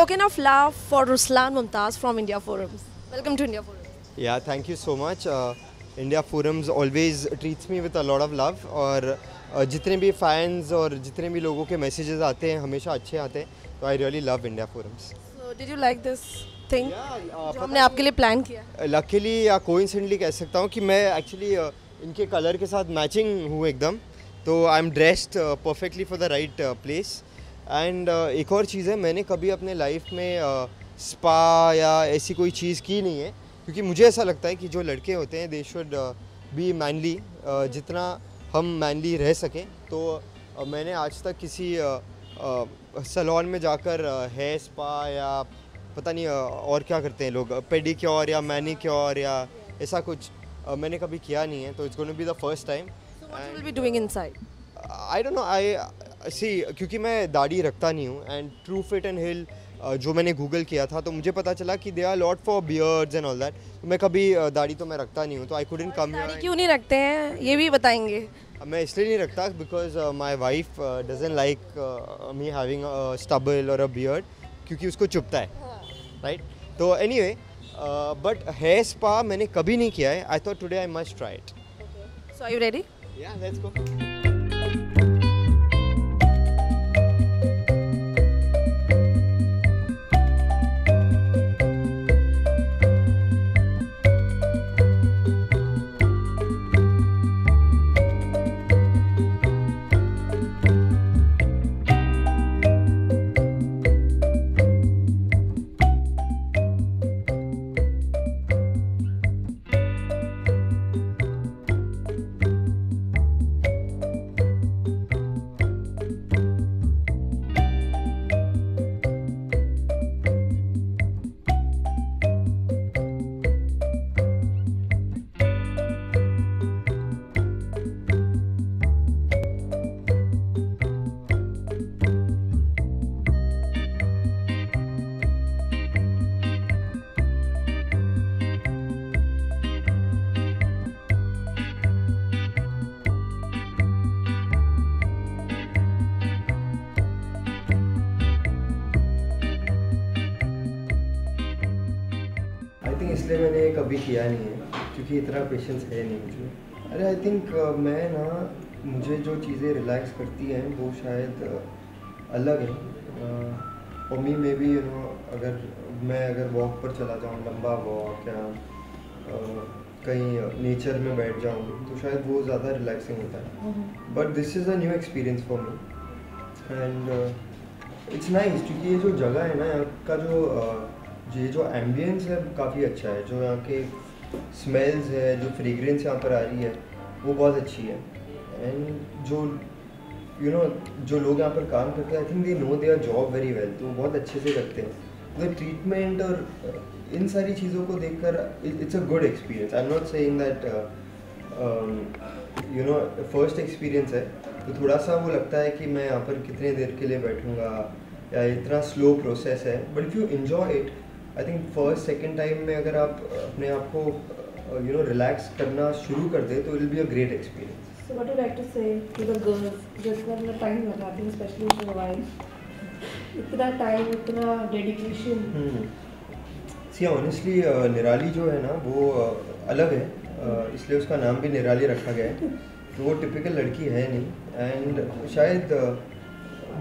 token of love for Ruslan Mumtaz from India Forums. Welcome to India Forums. Yeah, thank you so much. Uh, India Forums always treats me with a lot of love और uh, जितने भी fans और जितने भी लोगों के messages आते हैं हमेशा अच्छे आते हैं तो I really love India forums So did you like this thing? uh, हमने आपके लिए प्लान किया लकीली या कोइंसिडेंटली कह सकता हूँ कि मैं एक्चुअली इनके कलर के साथ मैचिंग हूँ एकदम तो I am dressed perfectly for the right place and एक और चीज़ है मैंने कभी अपने लाइफ में स्पा या ऐसी कोई चीज़ की नहीं है क्योंकि मुझे ऐसा लगता है कि जो लड़के होते हैं दे शुड बी मैनली जितना हम मैनली रह सकें तो uh, मैंने आज तक किसी सलोन में जाकर हेयर स्पा या पता नहीं uh, और क्या करते हैं लोग पेडी पेडिक्योर या मैनी मैनिक्योर या ऐसा कुछ uh, मैंने कभी किया नहीं है तो it's going to be the first time? I don't know I see क्योंकि मैं दाढ़ी रखता नहीं हूँ and true fit and Hill जो मैंने गूगल किया था तो मुझे पता चला कि they are lot for beards and all that मैं कभी दाढ़ी तो मैं रखता नहीं हूँ तो आई कुडंट कम क्यों नहीं रखते हैं? ये भी बताएँगे। मैं इसलिए नहीं रखता because my wife doesn't like me having stubble और अ बियर्ड क्योंकि उसको चुपता है राइट तो anyway but hair spa मैंने कभी नहीं किया है I thought today I must try it So are you ready? या लेट्स गो कभी किया नहीं है क्योंकि इतना पेशेंस है नहीं मुझे। अरे आई थिंक मैं ना मुझे जो चीज़ें रिलैक्स करती हैं वो शायद uh, अलग है। और me maybe you know अगर मैं अगर वॉक पर चला जाऊँ लंबा वॉक या uh, कहीं नेचर में बैठ जाऊँ तो शायद वो ज़्यादा रिलैक्सिंग होता है। But this is a new experience for me and it's nice क्योंकि ये जो जगह है ना यहाँ का जो uh, ये जो एम्बियंस है काफ़ी अच्छा है। जो यहाँ के स्मेल्स है जो फ्रेग्रेंस यहाँ पर आ रही है वो बहुत अच्छी है। एंड जो यू you नो know, जो लोग यहाँ पर काम करते हैं I think they know their job very well तो बहुत अच्छे से करते हैं। तो ट्रीटमेंट और uh, इन सारी चीज़ों को देख कर it's a good experience I am not saying that you know first experience है तो थोड़ा सा वो लगता है कि मैं यहाँ पर कितने देर के लिए बैठूँगा या इतना स्लो प्रोसेस है। But if you enjoy it I think first second time में अगर आप अपने आप को यू नो रिलैक्स करना शुरू कर दे तो it be a great experience to say to the girls जो इतना इतना टाइम लगाती हैं स्पेशली फॉर वाइफ इतना टाइम इतना डेडिकेशन सी ऑनेस्टली निराली जो है ना वो अलग है। uh, इसलिए उसका नाम भी निराली रखा गया है। तो वो टिपिकल लड़की है नहीं। एंड शायद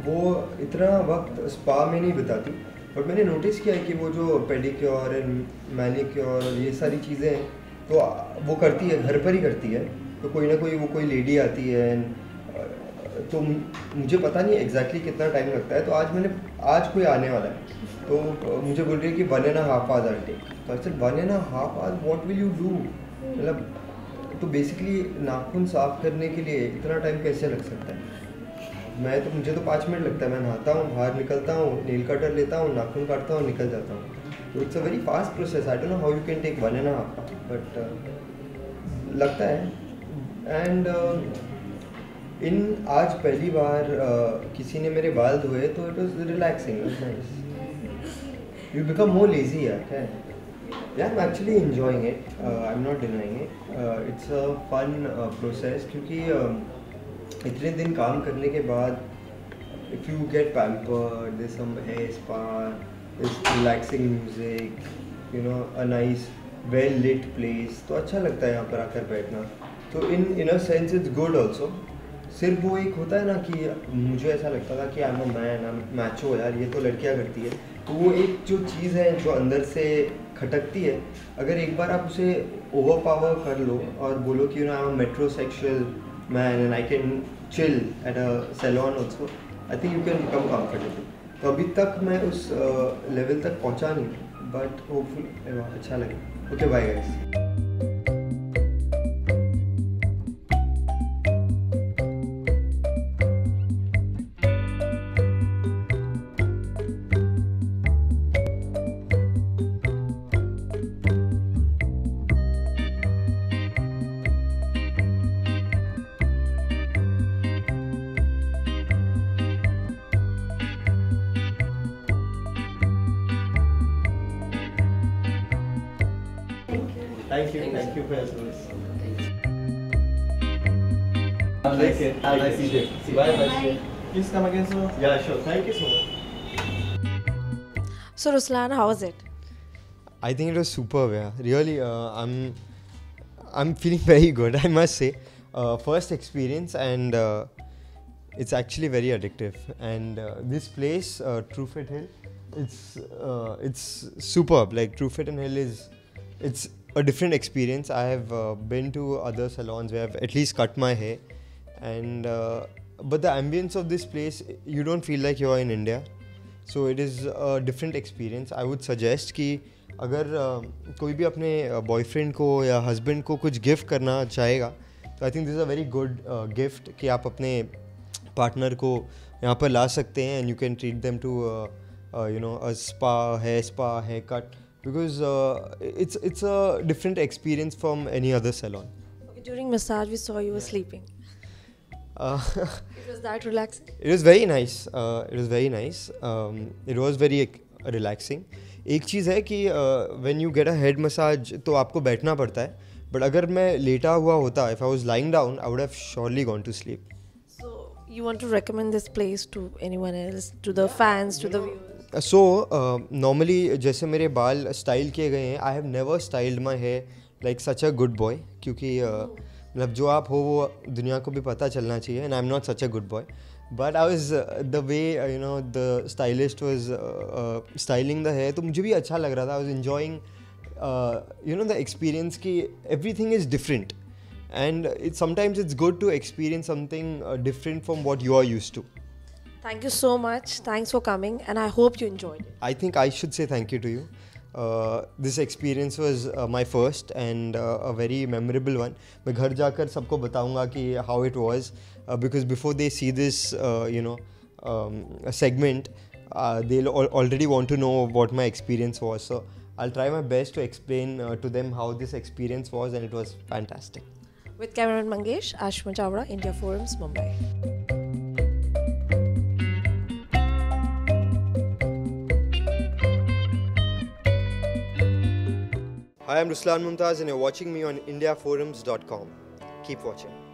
वो इतना वक्त स्पा में नहीं बिताती। बट मैंने नोटिस किया है कि वो जो पेडिक्योर एंड मैनिक्योर ये सारी चीज़ें हैं तो वो करती है, घर पर ही करती है। तो कोई ना कोई वो कोई लेडी आती है तो मुझे पता नहीं एग्जैक्टली exactly कितना टाइम लगता है। तो आज मैंने, आज कोई आने वाला है। तो मुझे बोल रही है कि one and half hour I take तो said one and half hour what will you do मतलब तो बेसिकली नाखून साफ़ करने के लिए इतना टाइम कैसे लग सकता है? मैं तो मुझे तो पाँच मिनट लगता है। मैं नहाता हूँ बाहर निकलता हूँ नील कटर लेता हूँ नाखून काटता हूँ निकल जाता हूँ। तो it's a very fast process I don't know how you can take one and half but लगता है। एंड इन आज पहली बार uh, किसी ने मेरे बाल धोए तो it was relaxing you become more lazy यार Yeah, I'm actually enjoying it. Uh, I'm not denying it. Uh, it's a fun uh, क्योंकि um, इतने दिन काम करने के बाद if you get pampered, there's some hair spa, is relaxing music you know a nice well lit place तो अच्छा लगता है यहाँ पर आकर बैठना। तो in in a sense it's good also सिर्फ़ वो एक होता है ना कि मुझे ऐसा लगता था कि आई एम मैन मैचो यार ये तो लड़कियाँ करती है। तो वो एक जो चीज़ है जो अंदर से खटकती है अगर एक बार आप उसे ओवर पावर कर लो और बोलो कि you know I am metrosexual man and I can chill at a salon also I think you can become comfortable तो अभी तक मैं उस लेवल uh, तक पहुँचा नहीं बट होपफुल अच्छा लगे. Okay bye guys Thank you. Thank you for your service. Have a nice day. Have a nice evening. Bye. Bye. Please come again, sir. Yeah, sure. Thank you so much. So, Ruslan, how was it? I think it was superb. Yeah, really. Uh, I'm I'm feeling very good. I must say, uh, first experience, and uh, it's actually very addictive. And uh, this place, uh, Truefit Hill, it's uh, it's superb. Like Truefit and Hill is, it's a different experience. I have uh, been to other salons where I've at least cut my hair, and uh, but the ambience of this place, you don't feel like you are in India. So it is a different experience. I would suggest कि अगर uh, कोई भी अपने boyfriend को या husband को कुछ gift करना चाहेगा तो I think this a very good gift कि आप अपने पार्टनर को यहाँ पर ला सकते हैं and you can treat them to you know a spa है स्पा है cut because uh, it's it's a different experience from any other salon. Okay, during massage, we saw you were sleeping. Uh, it was that relaxing. It was very nice. Uh, it was very nice. Um, it was very relaxing. एक चीज़ है कि when you get a head massage तो आपको बैठना पड़ता है but अगर मैं लेटा हुआ होता if I was lying down I would have surely gone to sleep so you want to recommend this place to anyone else to the fans to the viewers so normally जैसे मेरे बाल style किए गए हैं I have never styled my hair like such a good boy क्योंकि मतलब जो आप हो वो दुनिया को भी पता चलना चाहिए and I am not such a good boy but I was the way you know the stylist was styling the hair तो मुझे भी अच्छा लग रहा था I was enjoying you know the experience की everything is different and it sometimes it's good to experience something different from what you are used to Thank you so much. Thanks for coming, and I hope you enjoyed it. I think I should say thank you to you. Uh, this experience was uh, my first and uh, a very memorable one. मैं घर जाकर सबको बताऊंगा कि how it was uh, because before they see this, uh, you know, um, segment, uh, they'll al- already want to know what my experience was. So I'll try my best to explain to them how this experience was, and it was fantastic. With cameraman Mangesh, Ashma Chawda, India Forums, Mumbai. I'm Ruslan Mumtaz, and you're watching me on IndiaForums.com. Keep watching.